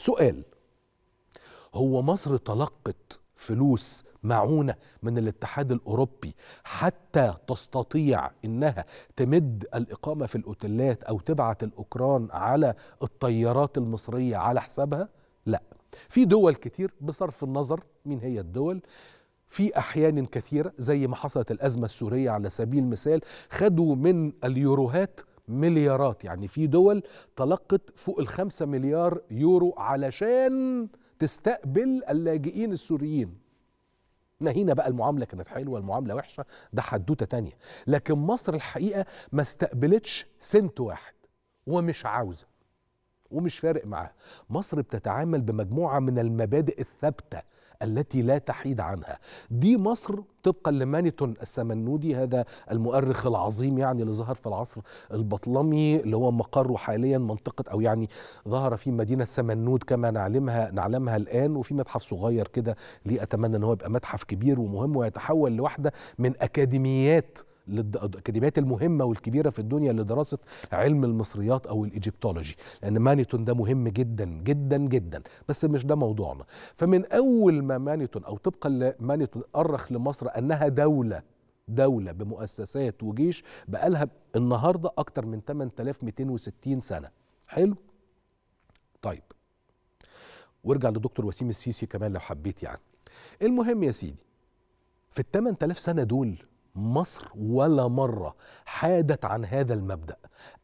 سؤال هو مصر تلقت فلوس معونة من الاتحاد الأوروبي حتى تستطيع إنها تمد الإقامة في الأوتيلات أو تبعت الأوكران على الطيارات المصرية على حسابها؟ لا في دول كتير بصرف النظر مين هي الدول في أحيان كثيرة زي ما حصلت الأزمة السورية على سبيل المثال خدوا من اليوروهات مليارات يعني في دول تلقت فوق الخمسة مليار يورو علشان تستقبل اللاجئين السوريين. نهينا بقى المعاملة كانت حلوة المعاملة وحشة ده حدوتة تانية. لكن مصر الحقيقة ما استقبلتش سنت واحد ومش عاوزة ومش فارق معاها. مصر بتتعامل بمجموعة من المبادئ الثابتة التي لا تحيد عنها. دي مصر طبقا لمانيتون السمنودي هذا المؤرخ العظيم يعني اللي ظهر في العصر البطلمي اللي هو مقره حاليا منطقة أو يعني ظهر في مدينة سمنود كما نعلمها نعلمها الآن وفي متحف صغير كده ليه أتمنى أن هو يبقى متحف كبير ومهم ويتحول لواحدة من أكاديميات الأكاديميات المهمة والكبيرة في الدنيا لدراسة علم المصريات أو ال Egyptology لأن مانيتون ده مهم جدا جدا جدا بس مش ده موضوعنا. فمن أول ما مانيتون أو طبقا لمانيتون أرخ لمصر أنها دولة دولة بمؤسسات وجيش بقالها النهاردة أكتر من 8260 سنة. حلو؟ طيب. وارجع لدكتور وسيم السيسي كمان لو حبيت يعني. المهم يا سيدي في ال 8000 سنة دول مصر ولا مرة حادت عن هذا المبدأ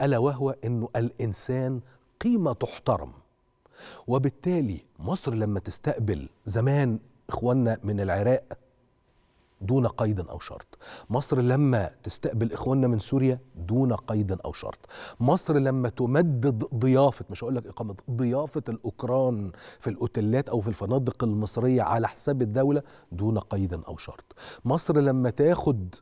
ألا وهو أنه الإنسان قيمة تحترم. وبالتالي مصر لما تستقبل زمان إخواننا من العراق دون قيد أو شرط. مصر لما تستقبل إخواننا من سوريا دون قيد أو شرط. مصر لما تمدد ضيافة مش هقول لك إقامة ضيافة الأوكران في الأوتيلات أو في الفنادق المصرية على حساب الدولة دون قيد أو شرط. مصر لما تاخد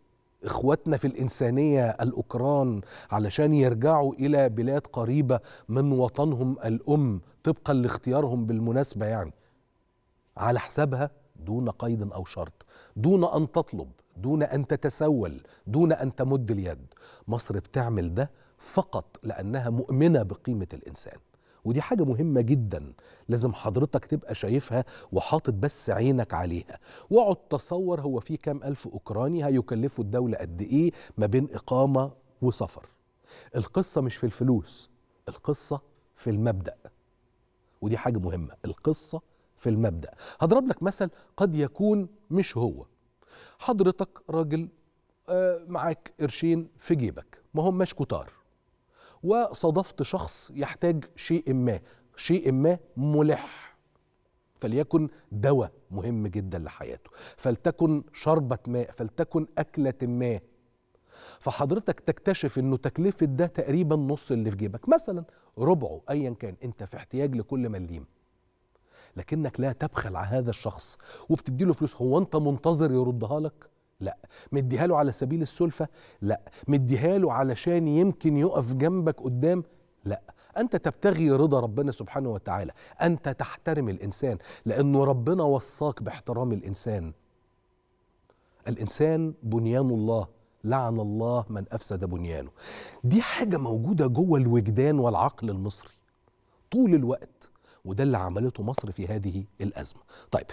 إخواتنا في الإنسانية الأوكران علشان يرجعوا إلى بلاد قريبة من وطنهم الأم طبقا لاختيارهم بالمناسبة يعني على حسابها دون قيد أو شرط دون أن تطلب دون أن تتسول دون أن تمد اليد. مصر بتعمل ده فقط لأنها مؤمنة بقيمة الإنسان. ودي حاجة مهمة جدا لازم حضرتك تبقى شايفها وحاطط بس عينك عليها. واقعد تصور هو في كام ألف أوكراني هيكلفوا الدولة قد إيه ما بين إقامة وسفر. القصة مش في الفلوس القصة في المبدأ. ودي حاجة مهمة القصة في المبدأ. هضرب لك مثل قد يكون مش هو. حضرتك راجل معاك قرشين في جيبك ما هم مش كتار. وصادفت شخص يحتاج شيء ما شيء ما ملح. فليكن دواء مهم جدا لحياته. فلتكن شربة ماء فلتكن أكلة ما. فحضرتك تكتشف إنه تكلفة ده تقريبا نص اللي في جيبك. مثلا ربعه ايا كان. أنت في احتياج لكل مليم. لكنك لا تبخل على هذا الشخص وبتديله فلوس. هو أنت منتظر يردها لك؟ لا. مديها له على سبيل السلفة؟ لا. مديها له علشان يمكن يقف جنبك قدام؟ لا. أنت تبتغي رضا ربنا سبحانه وتعالى. أنت تحترم الإنسان لأنه ربنا وصاك باحترام الإنسان. الإنسان بنيان الله. لعن الله من أفسد بنيانه. دي حاجة موجودة جوه الوجدان والعقل المصري. طول الوقت وده اللي عملته مصر في هذه الأزمة. طيب